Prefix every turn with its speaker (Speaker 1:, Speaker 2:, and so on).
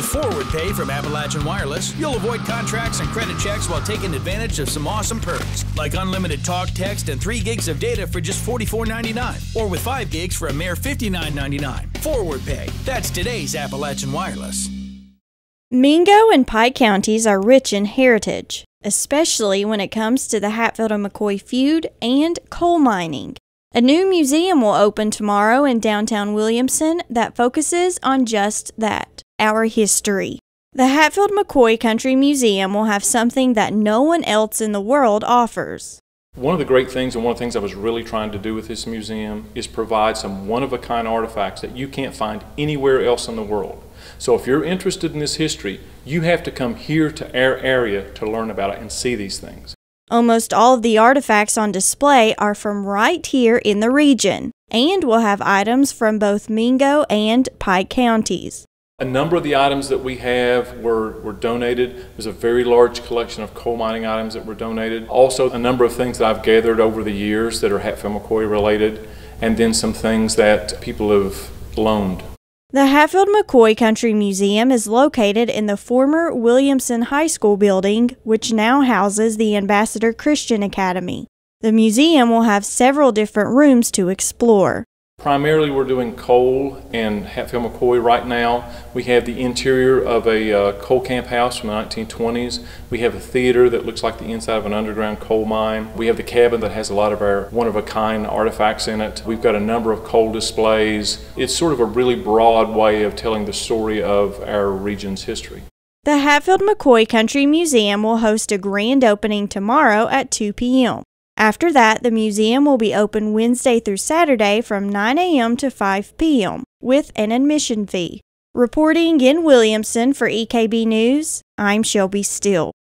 Speaker 1: With Forward Pay from Appalachian Wireless, you'll avoid contracts and credit checks while taking advantage of some awesome perks, like unlimited talk, text, and 3 gigs of data for just $44.99, or with 5 gigs for a mere $59.99. Forward Pay, that's today's Appalachian Wireless.
Speaker 2: Mingo and Pike counties are rich in heritage, especially when it comes to the Hatfield and McCoy feud and coal mining. A new museum will open tomorrow in downtown Williamson that focuses on just that our history. The Hatfield McCoy Country Museum will have something that no one else in the world offers.
Speaker 3: One of the great things and one of the things I was really trying to do with this museum is provide some one of a kind artifacts that you can't find anywhere else in the world. So if you're interested in this history, you have to come here to our area to learn about it and see these things.
Speaker 2: Almost all of the artifacts on display are from right here in the region and will have items from both Mingo and Pike counties.
Speaker 3: A number of the items that we have were, were donated. There's a very large collection of coal mining items that were donated. Also, a number of things that I've gathered over the years that are Hatfield McCoy related, and then some things that people have loaned.
Speaker 2: The Hatfield McCoy Country Museum is located in the former Williamson High School building, which now houses the Ambassador Christian Academy. The museum will have several different rooms to explore.
Speaker 3: Primarily, we're doing coal and Hatfield McCoy right now. We have the interior of a uh, coal camp house from the 1920s. We have a theater that looks like the inside of an underground coal mine. We have the cabin that has a lot of our one of a kind artifacts in it. We've got a number of coal displays. It's sort of a really broad way of telling the story of our region's history.
Speaker 2: The Hatfield McCoy Country Museum will host a grand opening tomorrow at 2 p.m. After that, the museum will be open Wednesday through Saturday from 9 a.m. to 5 p.m. with an admission fee. Reporting in Williamson for EKB News, I'm Shelby Still.